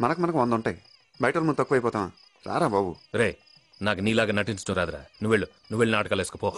మనకు మనకు వంద ఉంటాయి బయట వాళ్ళు మనం తక్కువ అయిపోతామా రారా బాబు. రే నాకు నీలాగా నటించడం రాదురా. నువ్వు వెళ్ళు నువ్వు వెళ్ళి నాటకాలు వేసుకుపో.